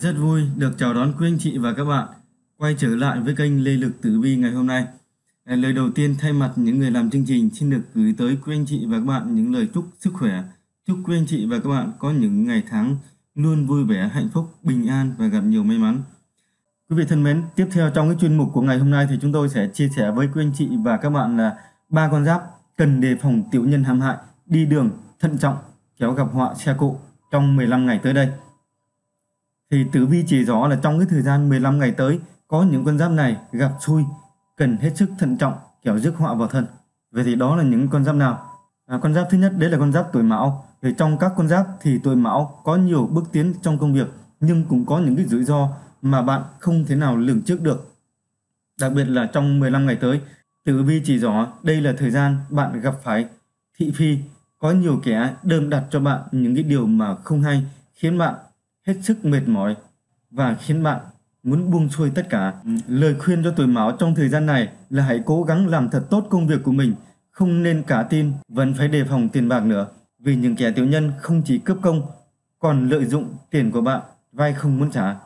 Rất vui được chào đón quý anh chị và các bạn quay trở lại với kênh Lê Lực Tử Vi ngày hôm nay. À, lời đầu tiên thay mặt những người làm chương trình xin được gửi tới quý anh chị và các bạn những lời chúc sức khỏe. Chúc quý anh chị và các bạn có những ngày tháng luôn vui vẻ, hạnh phúc, bình an và gặp nhiều may mắn. Quý vị thân mến, tiếp theo trong cái chuyên mục của ngày hôm nay thì chúng tôi sẽ chia sẻ với quý anh chị và các bạn là ba con giáp cần đề phòng tiểu nhân hãm hại, đi đường thận trọng, kéo gặp họa xe cộ trong 15 ngày tới đây thì tử vi chỉ rõ là trong cái thời gian 15 ngày tới có những con giáp này gặp xui cần hết sức thận trọng kéo rước họa vào thân. Vậy thì đó là những con giáp nào? À, con giáp thứ nhất đấy là con giáp tuổi mão. Thì trong các con giáp thì tuổi mão có nhiều bước tiến trong công việc nhưng cũng có những cái rủi ro mà bạn không thể nào lường trước được. Đặc biệt là trong 15 ngày tới tử vi chỉ rõ đây là thời gian bạn gặp phải thị phi có nhiều kẻ đơm đặt cho bạn những cái điều mà không hay khiến bạn hết sức mệt mỏi và khiến bạn muốn buông xuôi tất cả. Lời khuyên cho tuổi mão trong thời gian này là hãy cố gắng làm thật tốt công việc của mình, không nên cả tin, vẫn phải đề phòng tiền bạc nữa. Vì những kẻ tiểu nhân không chỉ cướp công, còn lợi dụng tiền của bạn, vay không muốn trả.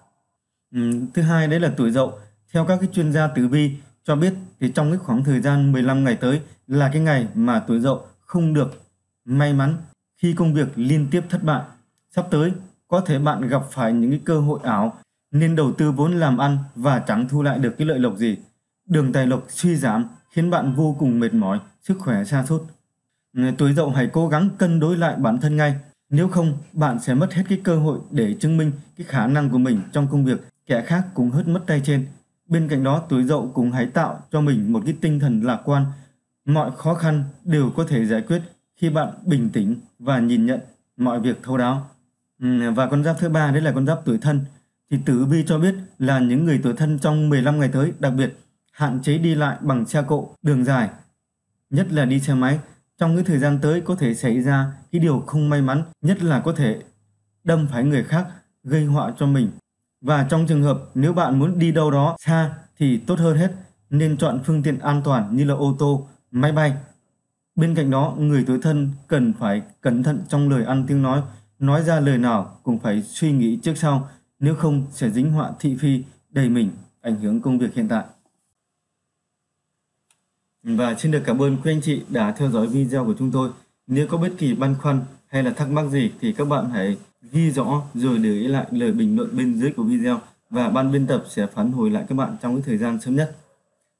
Ừ, thứ hai đấy là tuổi dậu. Theo các cái chuyên gia tử vi cho biết thì trong cái khoảng thời gian 15 ngày tới là cái ngày mà tuổi dậu không được may mắn khi công việc liên tiếp thất bại. Sắp tới có thể bạn gặp phải những cái cơ hội ảo nên đầu tư vốn làm ăn và chẳng thu lại được cái lợi lộc gì. Đường tài lộc suy giảm khiến bạn vô cùng mệt mỏi, sức khỏe sa sút. Tuổi dậu hãy cố gắng cân đối lại bản thân ngay, nếu không bạn sẽ mất hết cái cơ hội để chứng minh cái khả năng của mình trong công việc, kẻ khác cũng hất mất tay trên. Bên cạnh đó tuổi dậu cũng hãy tạo cho mình một cái tinh thần lạc quan, mọi khó khăn đều có thể giải quyết khi bạn bình tĩnh và nhìn nhận mọi việc thấu đáo. Ừ, và con giáp thứ ba đấy là con giáp tuổi thân. Thì tử vi cho biết là những người tuổi thân trong 15 ngày tới đặc biệt hạn chế đi lại bằng xe cộ đường dài, nhất là đi xe máy. Trong cái thời gian tới có thể xảy ra cái điều không may mắn, nhất là có thể đâm phải người khác gây họa cho mình. Và trong trường hợp nếu bạn muốn đi đâu đó xa thì tốt hơn hết nên chọn phương tiện an toàn như là ô tô, máy bay. Bên cạnh đó, người tuổi thân cần phải cẩn thận trong lời ăn tiếng nói nói ra lời nào cũng phải suy nghĩ trước sau, nếu không sẽ dính họa thị phi đầy mình, ảnh hưởng công việc hiện tại. Và xin được cảm ơn quý anh chị đã theo dõi video của chúng tôi. Nếu có bất kỳ băn khoăn hay là thắc mắc gì thì các bạn hãy ghi rõ rồi để ý lại lời bình luận bên dưới của video và ban biên tập sẽ phản hồi lại các bạn trong cái thời gian sớm nhất.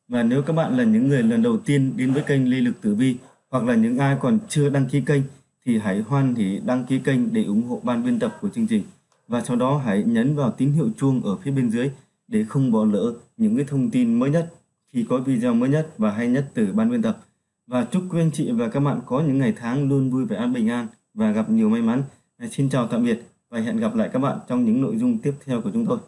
Và nếu các bạn là những người lần đầu tiên đến với kênh Lê Lực Tử Vi hoặc là những ai còn chưa đăng ký kênh thì hãy hoan hỉ đăng ký kênh để ủng hộ ban biên tập của chương trình và sau đó hãy nhấn vào tín hiệu chuông ở phía bên dưới để không bỏ lỡ những cái thông tin mới nhất, khi có video mới nhất và hay nhất từ ban biên tập và chúc quý anh chị và các bạn có những ngày tháng luôn vui vẻ, an bình, an và gặp nhiều may mắn. Xin chào tạm biệt và hẹn gặp lại các bạn trong những nội dung tiếp theo của chúng tôi.